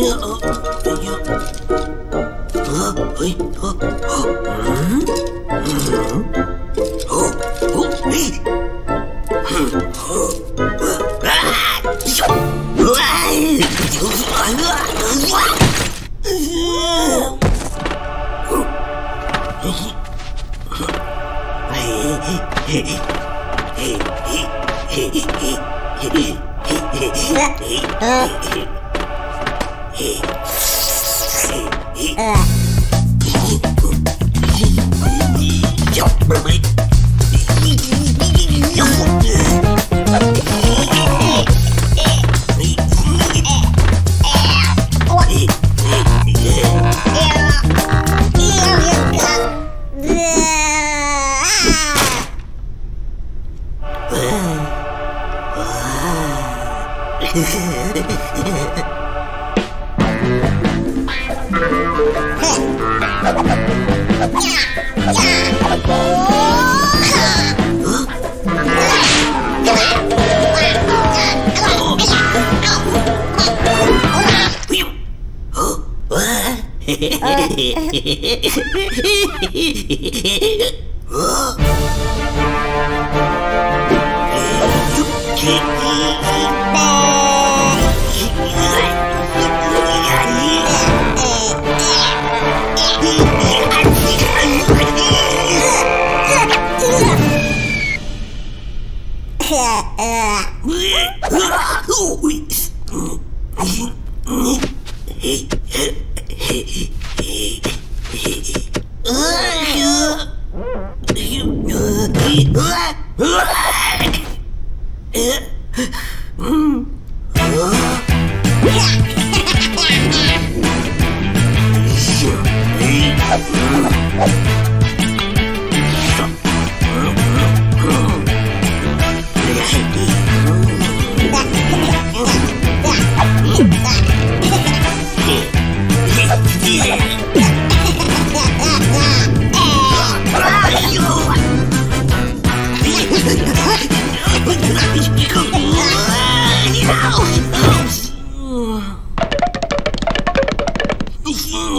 呀，呀，哎呀，啊，哎，啊。 어?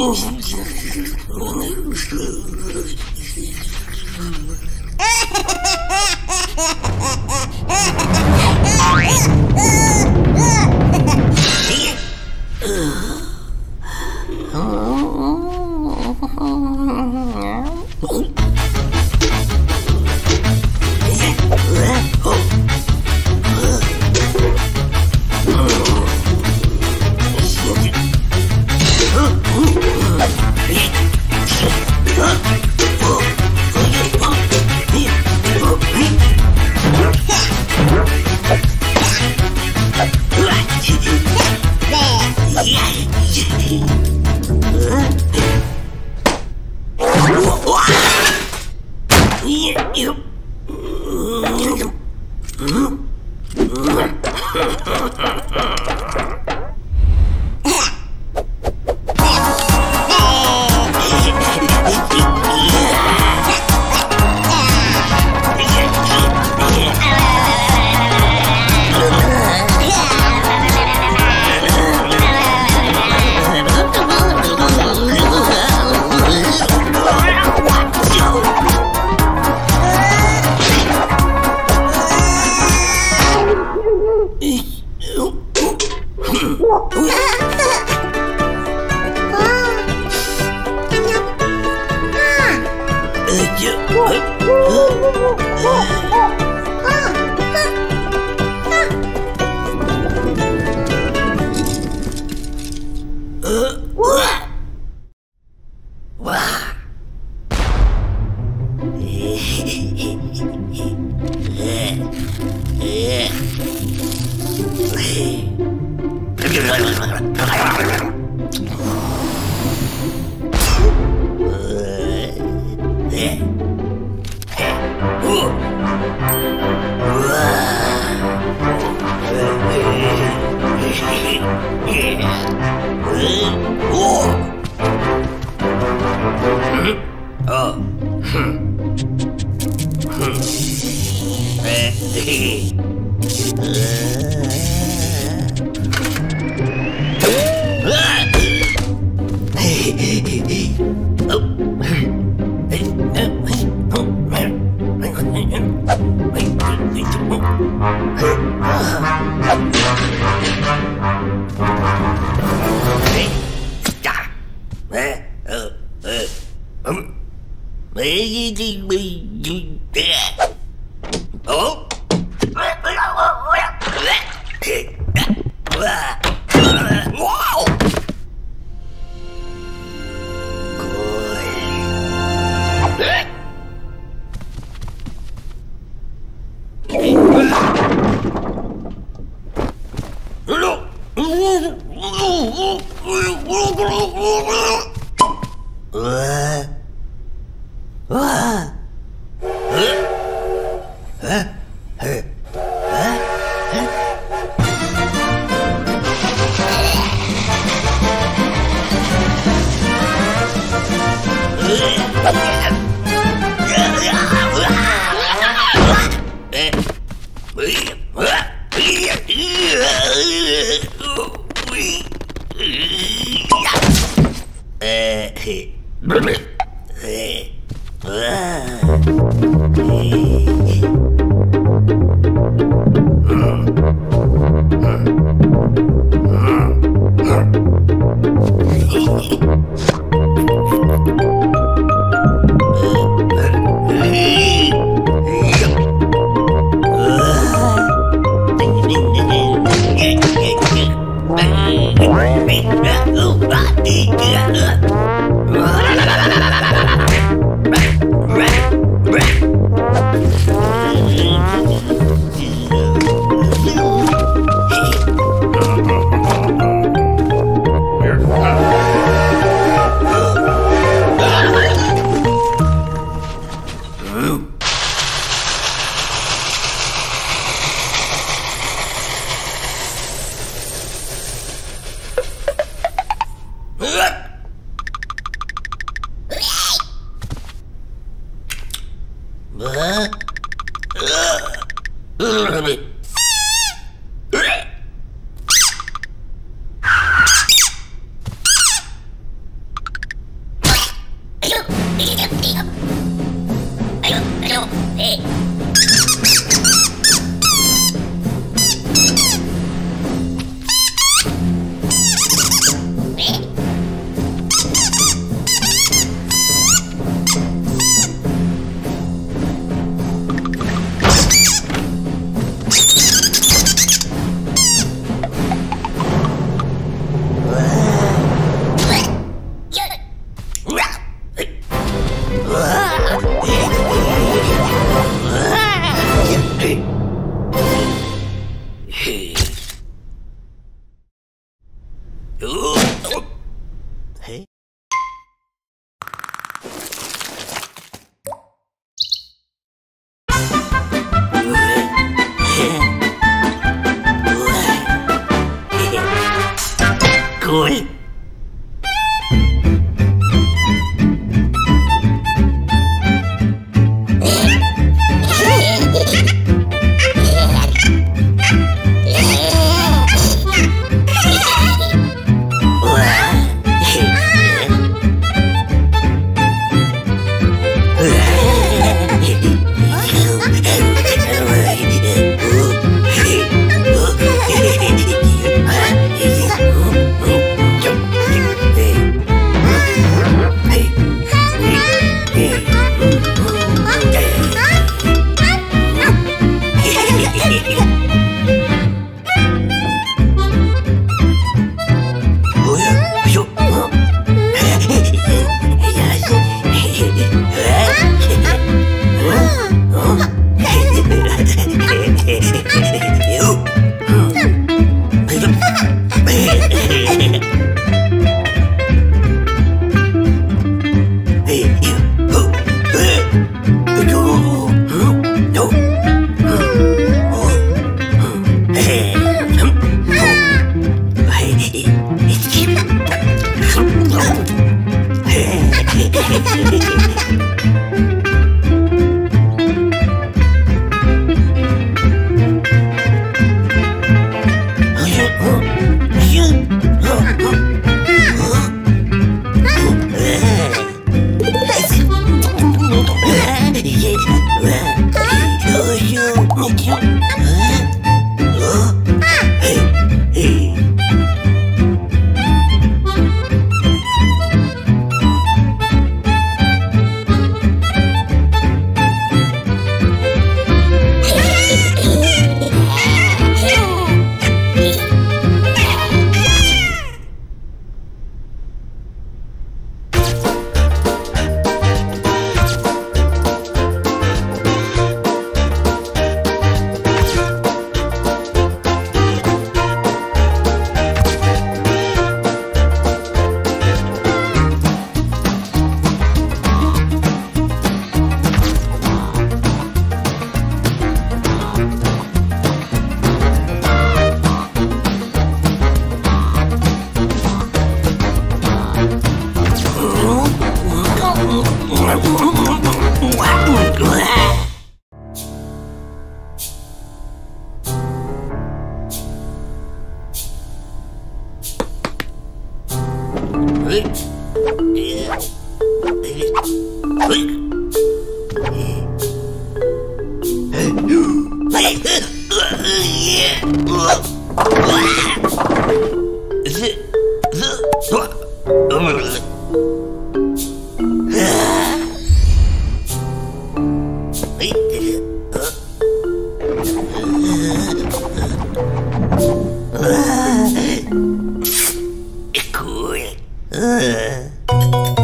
Ha ha ha ha! Lady 呃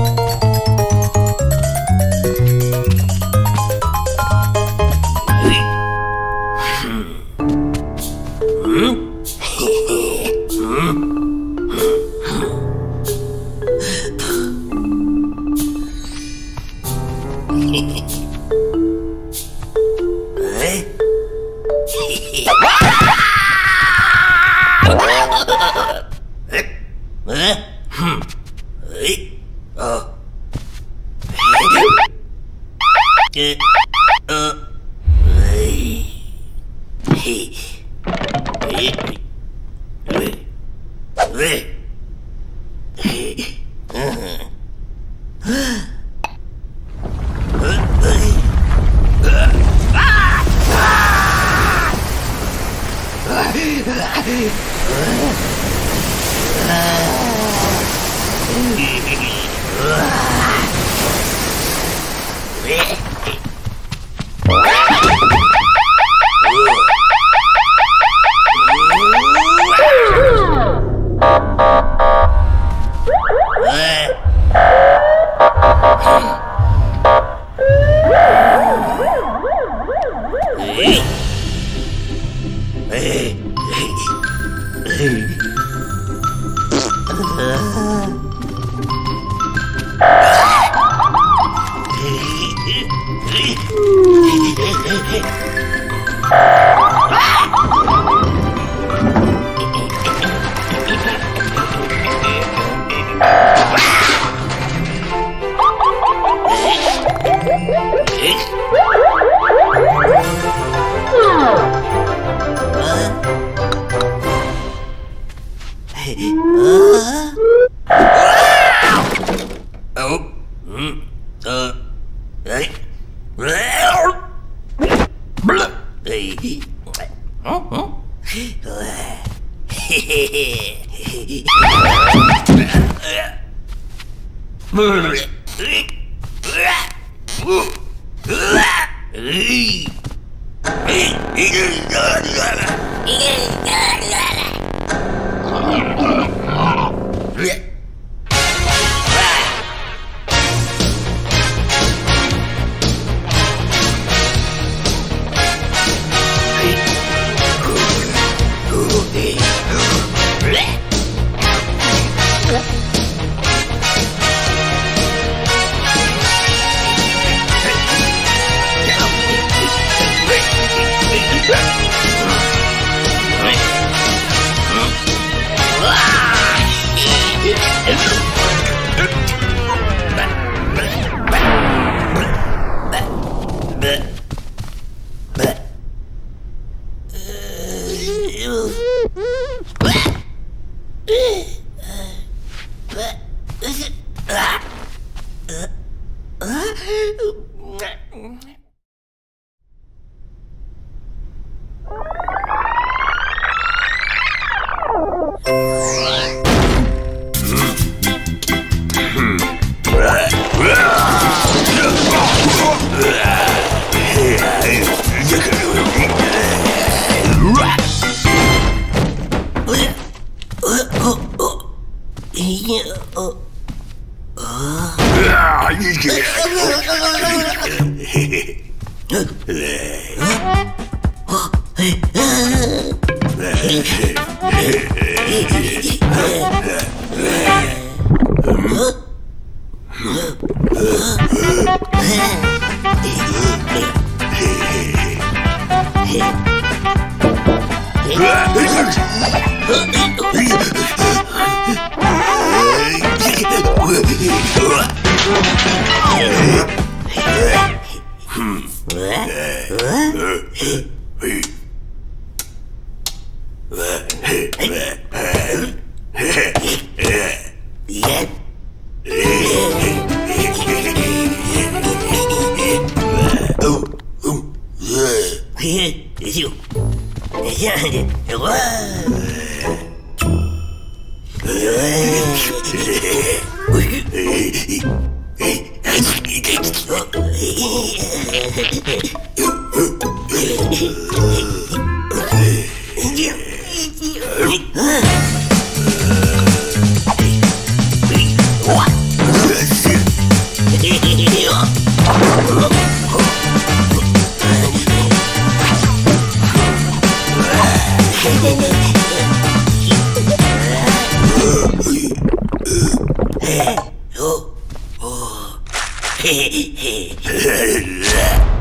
Huh? 哦哦，嘿嘿嘿，嘿嘿。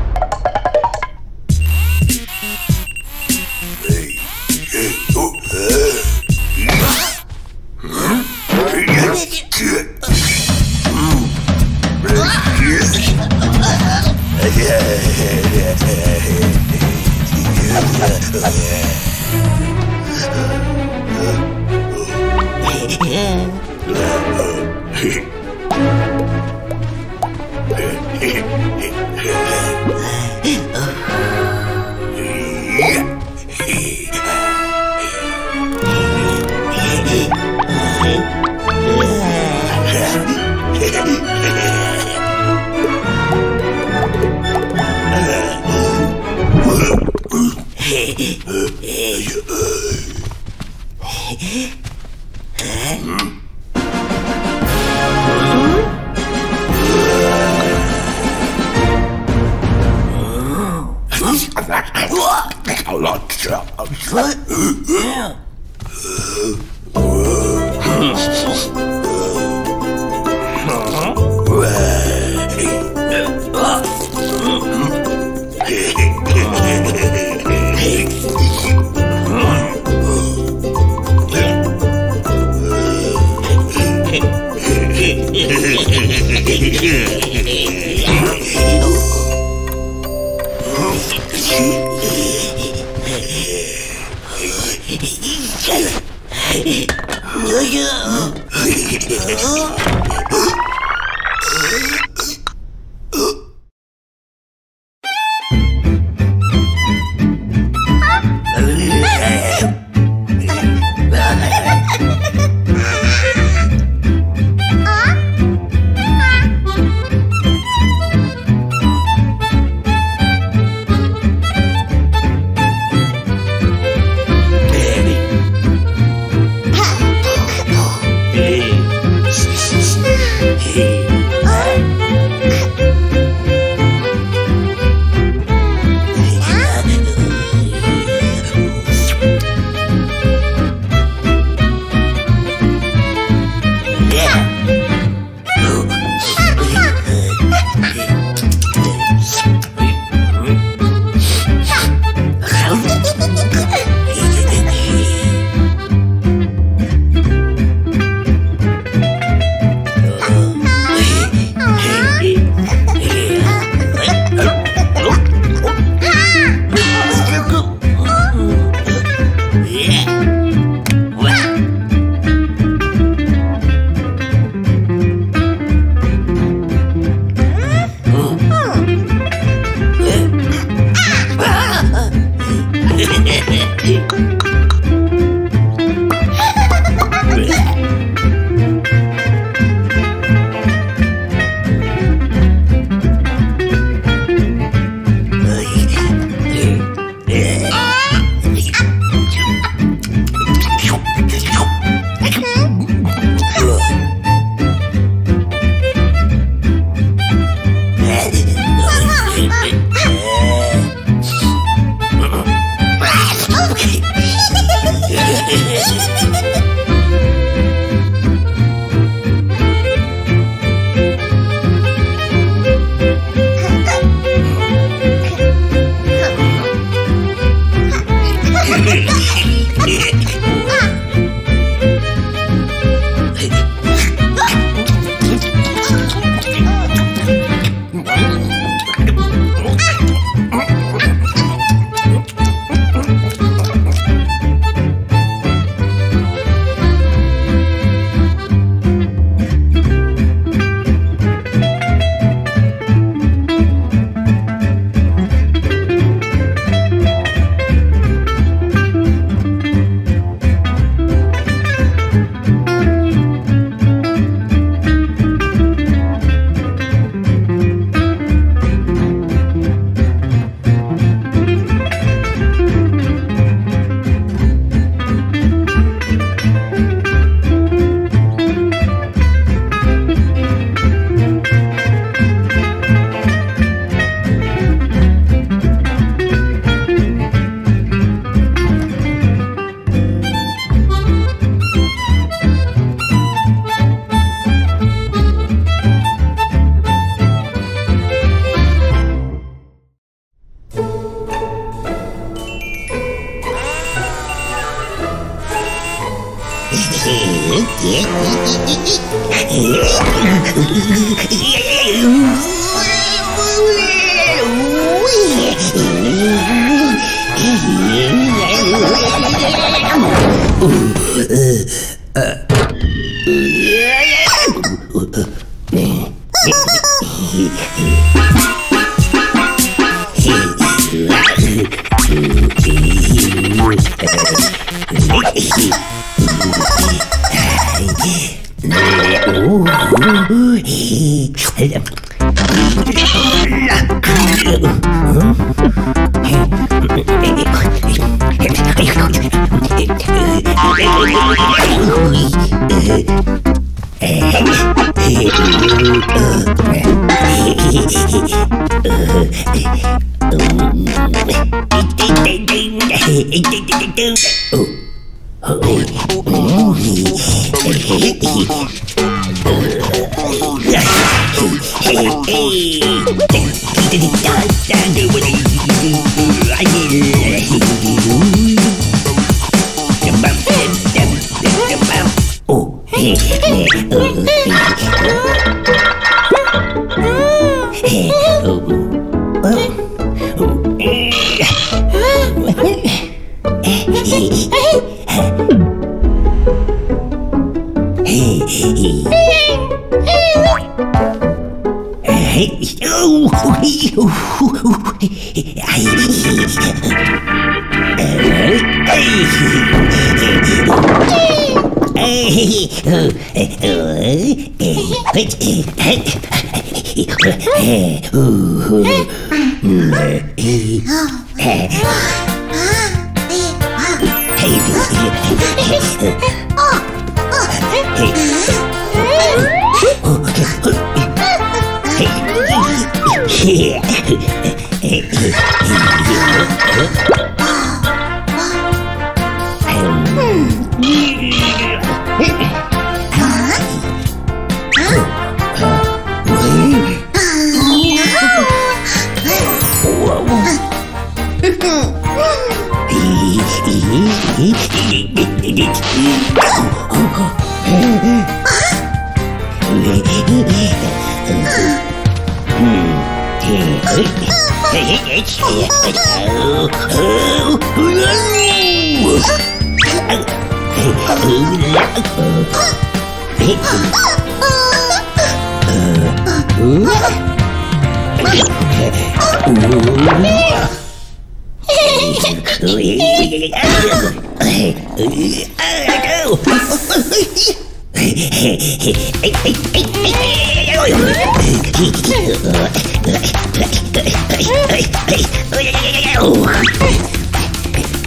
Oh!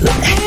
Oh!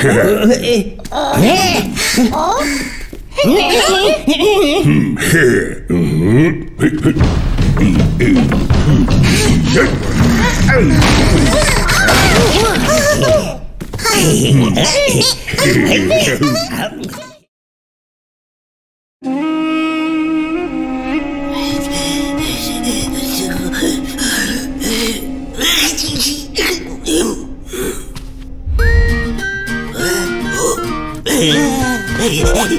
Hey! Huh?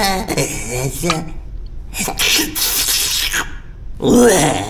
Whoa.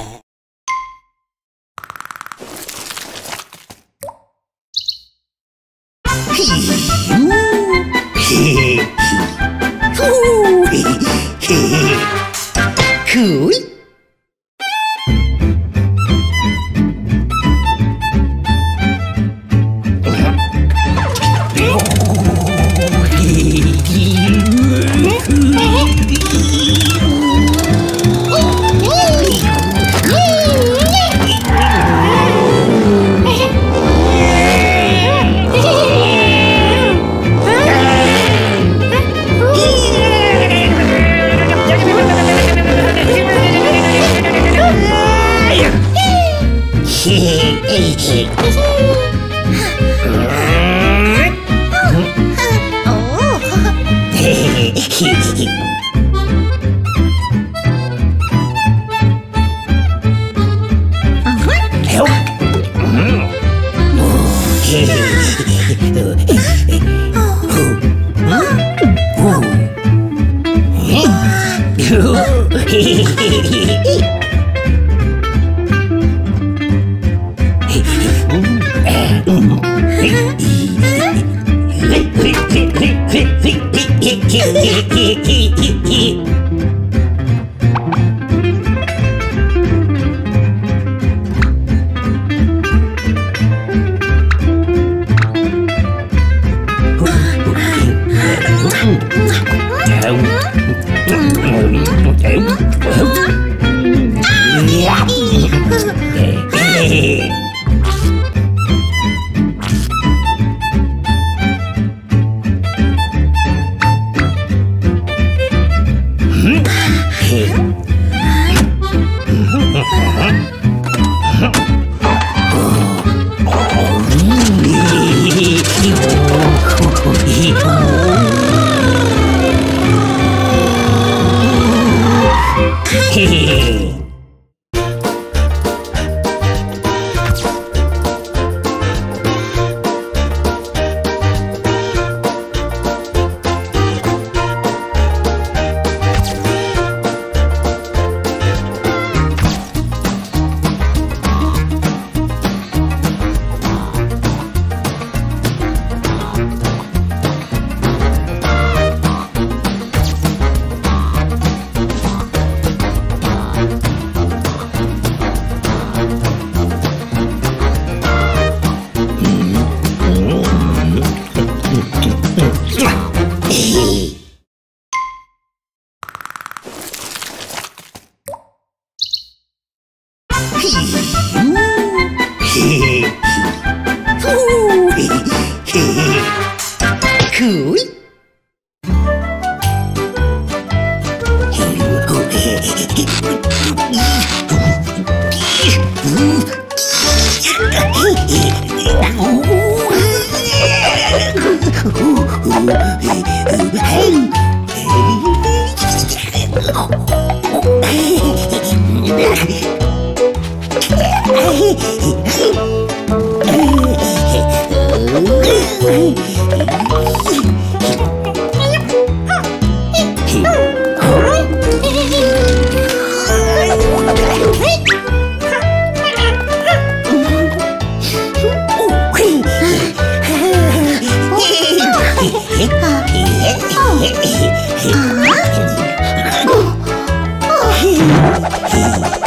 キキキキあ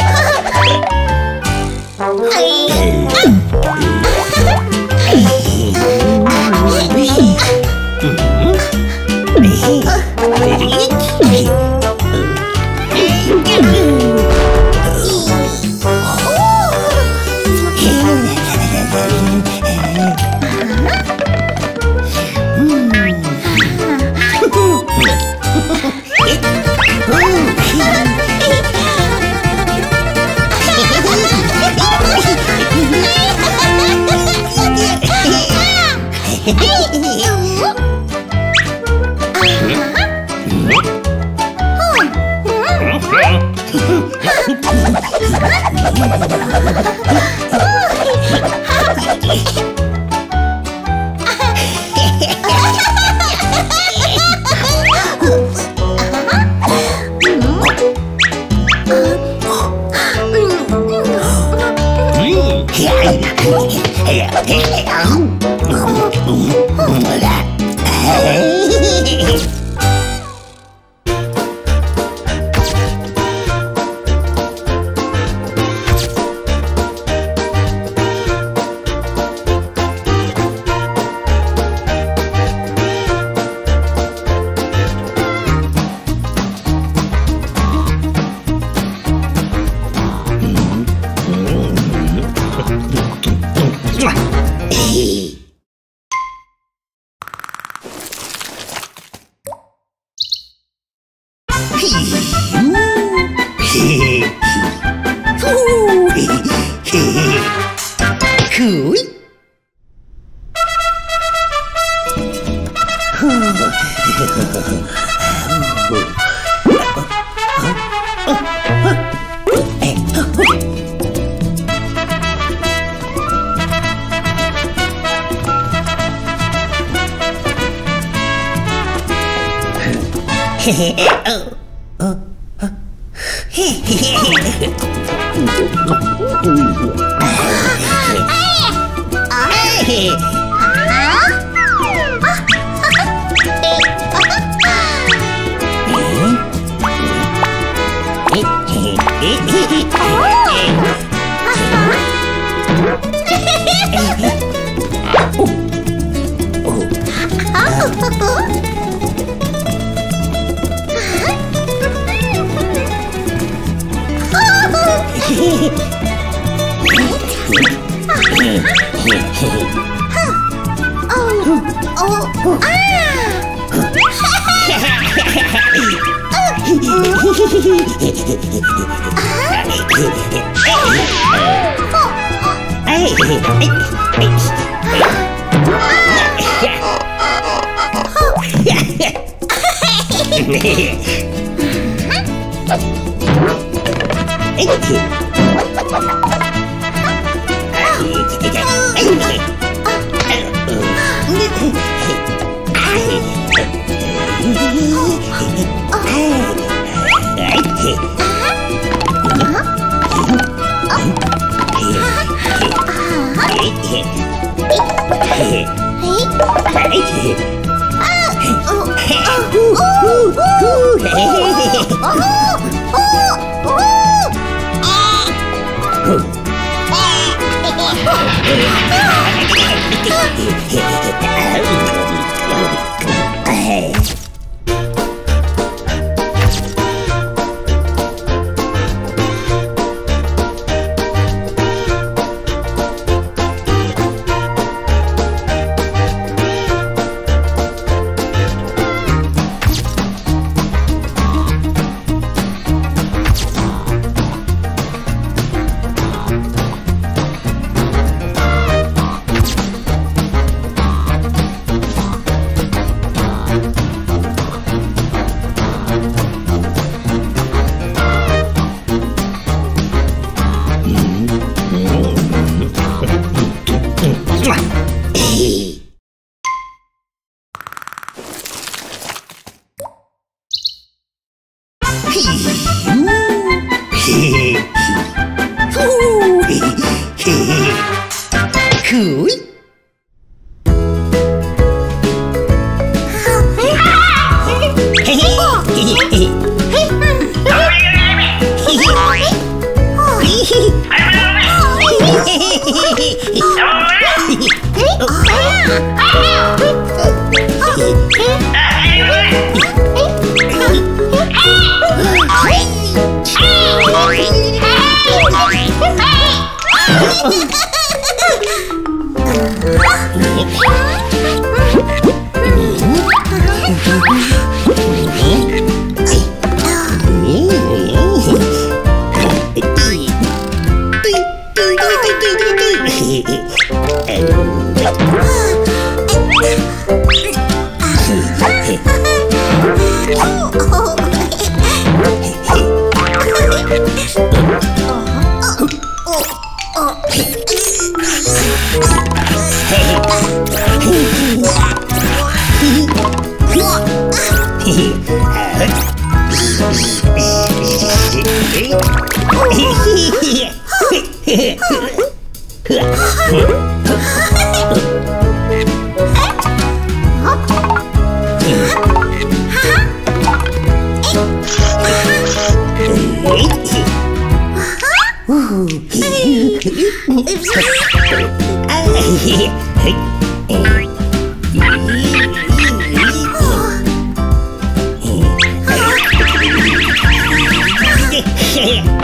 Yeah.